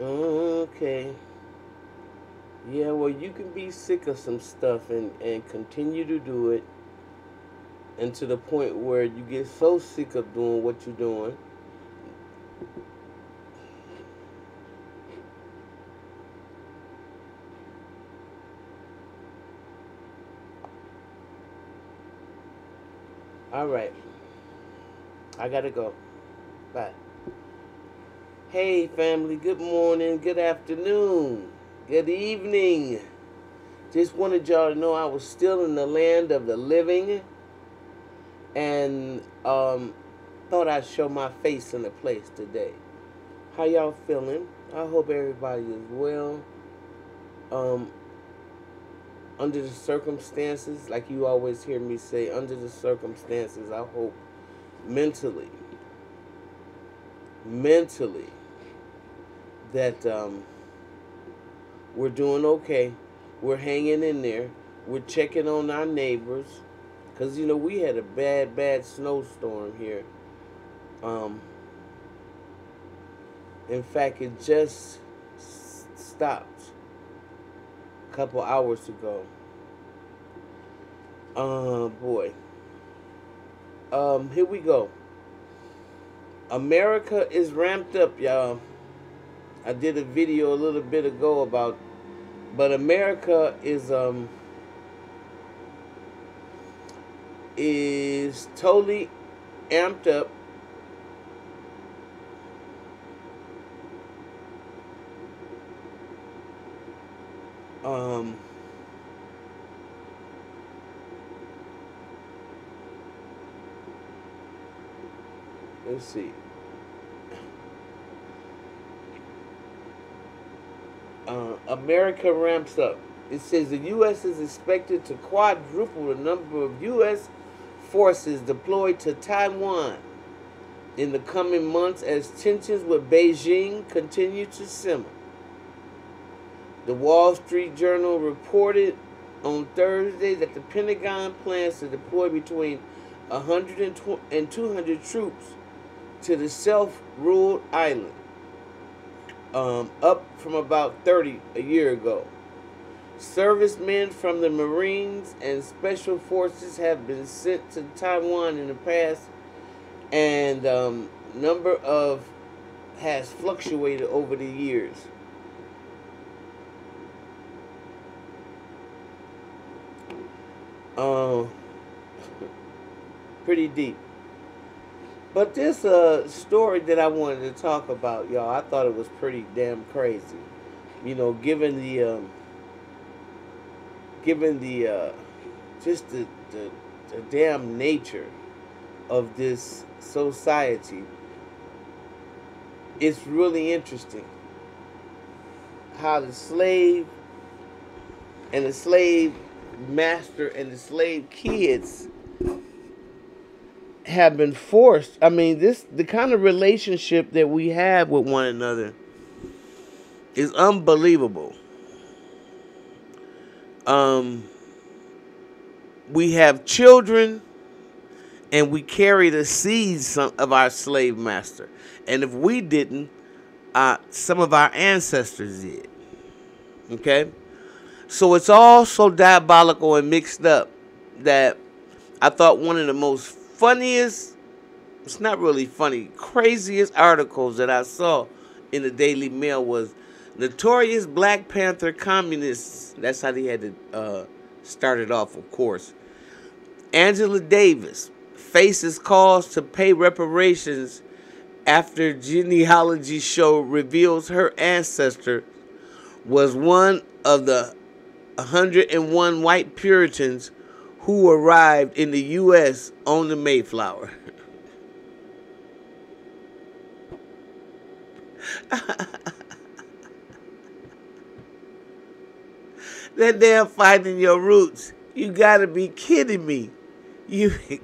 Okay. Yeah, well, you can be sick of some stuff and, and continue to do it, and to the point where you get so sick of doing what you're doing. All right. I gotta go. Bye. Hey, family. Good morning. Good afternoon. Good evening. Just wanted y'all to know I was still in the land of the living and um, thought I'd show my face in the place today. How y'all feeling? I hope everybody is well. Um, under the circumstances, like you always hear me say, under the circumstances, I hope mentally, mentally, that um, we're doing okay. We're hanging in there. We're checking on our neighbors. Because, you know, we had a bad, bad snowstorm here. Um, in fact, it just stopped a couple hours ago. Oh, boy. Um, here we go. America is ramped up, y'all. I did a video a little bit ago about, but America is um is totally amped up. Um, let's see. Uh, America ramps up. It says the U.S. is expected to quadruple the number of U.S. forces deployed to Taiwan in the coming months as tensions with Beijing continue to simmer. The Wall Street Journal reported on Thursday that the Pentagon plans to deploy between 100 and 200 troops to the self-ruled island, um, up from about 30 a year ago. Servicemen from the Marines and Special Forces have been sent to Taiwan in the past, and um, number of has fluctuated over the years. Uh, pretty deep. But this uh, story that I wanted to talk about, y'all, I thought it was pretty damn crazy. You know, given the um, given the uh, just the, the the damn nature of this society, it's really interesting how the slave and the slave master and the slave kids have been forced. I mean, this the kind of relationship that we have with one another is unbelievable. Um, we have children, and we carry the seeds of our slave master. And if we didn't, uh, some of our ancestors did. Okay, so it's all so diabolical and mixed up that I thought one of the most funniest, it's not really funny, craziest articles that I saw in the Daily Mail was notorious Black Panther communists. That's how they had to uh, start it off, of course. Angela Davis faces calls to pay reparations after genealogy show reveals her ancestor was one of the 101 white Puritans who arrived in the U.S. on the Mayflower. that damn finding your roots. You gotta be kidding me. You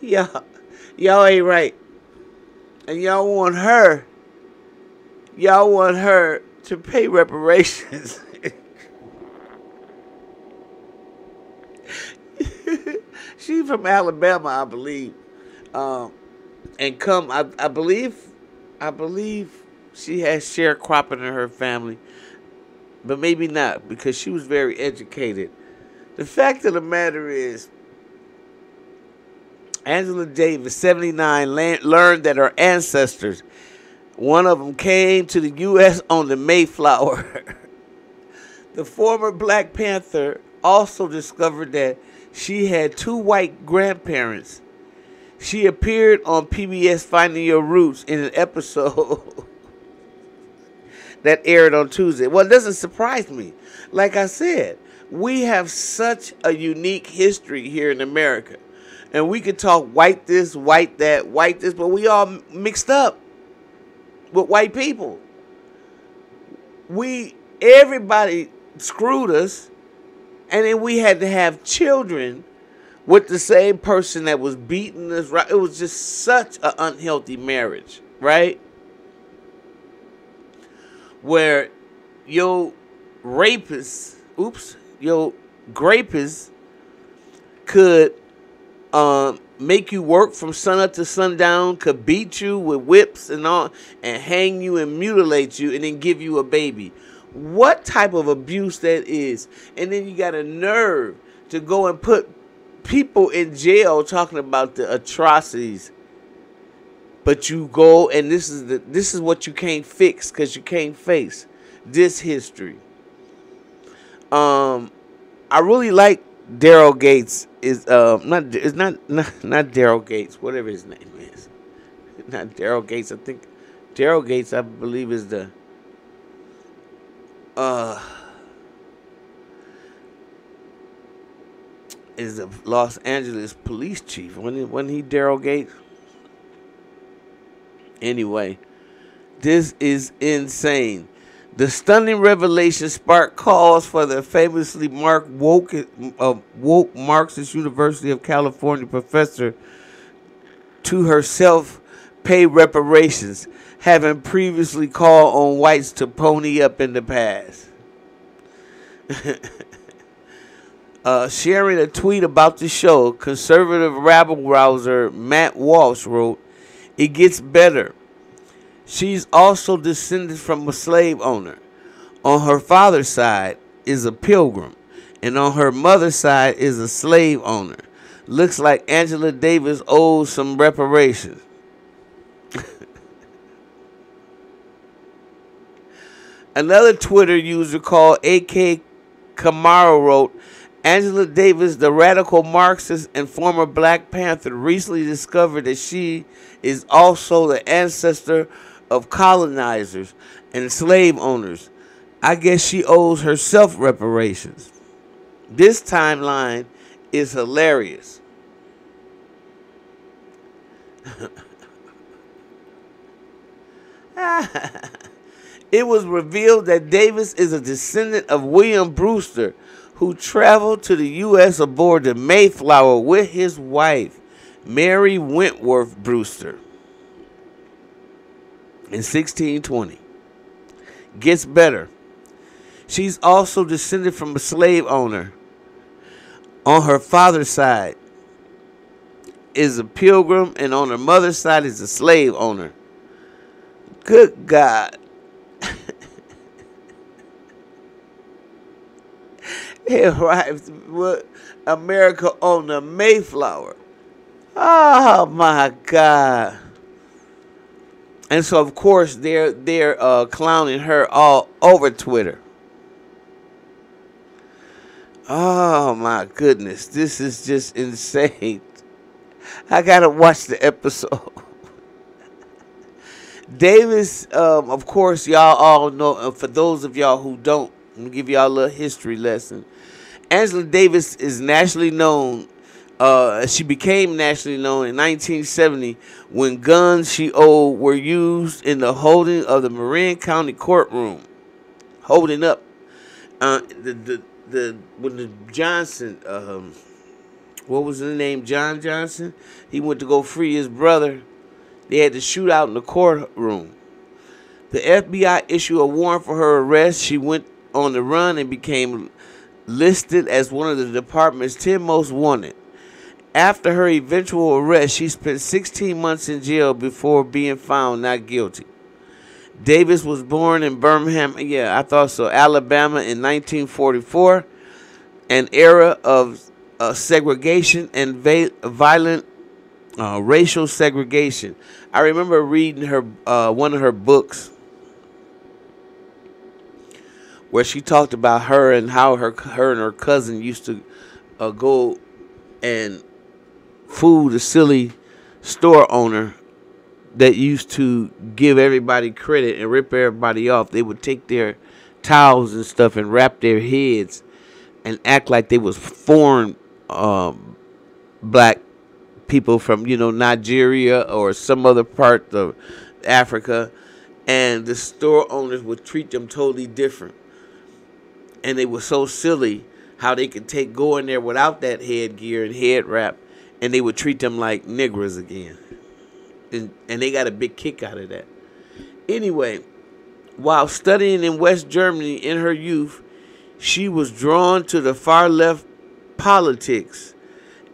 y'all y'all ain't right. And y'all want her. Y'all want her to pay reparations. She's from Alabama, I believe. Um, and come, I, I believe I believe she has sharecropping in her family, but maybe not because she was very educated. The fact of the matter is, Angela Davis, 79, learned that her ancestors, one of them came to the U.S. on the Mayflower. the former Black Panther also discovered that she had two white grandparents. She appeared on PBS Finding Your Roots in an episode that aired on Tuesday. Well, it doesn't surprise me. Like I said, we have such a unique history here in America. And we could talk white this, white that, white this, but we all mixed up with white people. We, everybody screwed us, and then we had to have children with the same person that was beating us. Right? It was just such an unhealthy marriage, right? Where your rapist, oops, your grapist could um, make you work from sun up to sundown, could beat you with whips and all, and hang you and mutilate you, and then give you a baby. What type of abuse that is? And then you got a nerve to go and put people in jail talking about the atrocities. But you go and this is the this is what you can't fix because you can't face this history. Um, I really like Daryl Gates is uh not it's not not, not Daryl Gates whatever his name is not Daryl Gates I think Daryl Gates I believe is the uh is the Los Angeles police chief. Wasn't he Daryl Gates anyway this is insane. The stunning revelation sparked calls for the famously marked woke, uh, woke Marxist University of California professor to herself pay reparations, having previously called on whites to pony up in the past. uh, sharing a tweet about the show, conservative rabble rouser Matt Walsh wrote, It gets better. She's also descended from a slave owner. On her father's side is a pilgrim, and on her mother's side is a slave owner. Looks like Angela Davis owes some reparations. Another Twitter user called AK Kamara wrote, Angela Davis, the radical Marxist and former Black Panther, recently discovered that she is also the ancestor of colonizers and slave owners. I guess she owes herself reparations. This timeline is hilarious. it was revealed that Davis is a descendant of William Brewster, who traveled to the U.S. aboard the Mayflower with his wife, Mary Wentworth Brewster in 1620. Gets better. She's also descended from a slave owner. On her father's side is a pilgrim, and on her mother's side is a slave owner. Good God. he arrived with America on the Mayflower. Oh my God. And so, of course, they're they're uh, clowning her all over Twitter. Oh my goodness, this is just insane. I gotta watch the episode. Davis, um, of course, y'all all know. Uh, for those of y'all who don't, I'm gonna give y'all a little history lesson. Angela Davis is nationally known uh, she became nationally known in 1970 when guns she owned were used in the holding of the Marin County courtroom. Holding up. Uh, the, the, the, when the Johnson, um, what was the name? John Johnson? He went to go free his brother. They had to shoot out in the courtroom. The FBI issued a warrant for her arrest. She went on the run and became listed as one of the department's 10 most wanted. After her eventual arrest, she spent 16 months in jail before being found not guilty. Davis was born in Birmingham, yeah, I thought so, Alabama in 1944, an era of uh, segregation and va- violent uh, racial segregation. I remember reading her uh, one of her books where she talked about her and how her her and her cousin used to uh, go and fool the silly store owner that used to give everybody credit and rip everybody off. They would take their towels and stuff and wrap their heads and act like they was foreign um, black people from you know Nigeria or some other part of Africa, and the store owners would treat them totally different. And they were so silly how they could take go in there without that headgear and head wrap, and they would treat them like niggers again. And, and they got a big kick out of that. Anyway, while studying in West Germany in her youth, she was drawn to the far left politics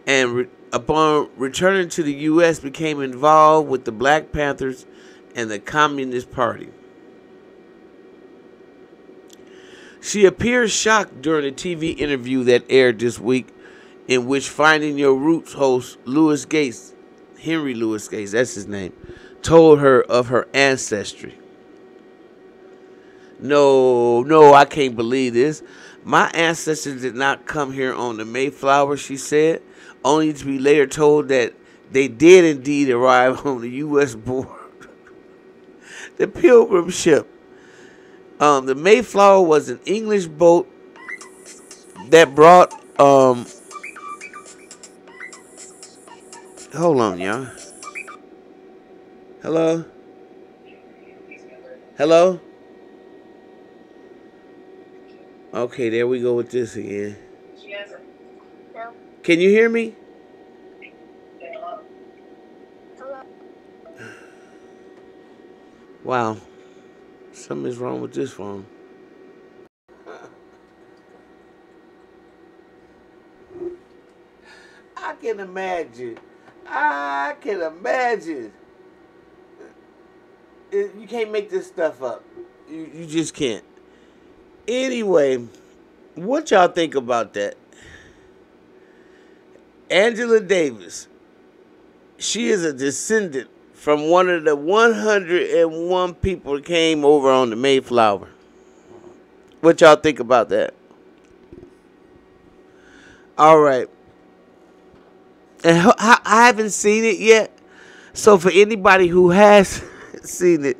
and re- upon returning to the U.S., became involved with the Black Panthers and the Communist Party. She appears shocked during a TV interview that aired this week, in which Finding Your Roots host Louis Gates, Henry Louis Gates, that's his name, told her of her ancestry. No, no, I can't believe this. My ancestors did not come here on the Mayflower, she said only to be later told that they did indeed arrive on the U.S. border. the Pilgrim ship. Um, the Mayflower was an English boat that brought. Um, hold on, y'all. Hello? Hello? Okay, there we go with this again. Can you hear me? Wow. Something's wrong with this phone. I can imagine. I can imagine. You can't make this stuff up. You, you just can't. Anyway, what y'all think about that? Angela Davis, she is a descendant from one of the 101 people that came over on the Mayflower. What y'all think about that? All right. And I haven't seen it yet. So for anybody who has seen it,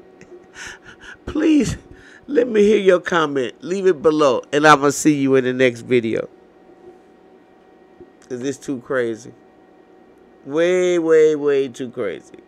please let me hear your comment. Leave it below. And I'm going to see you in the next video. Because it's too crazy. Way, way, way too crazy.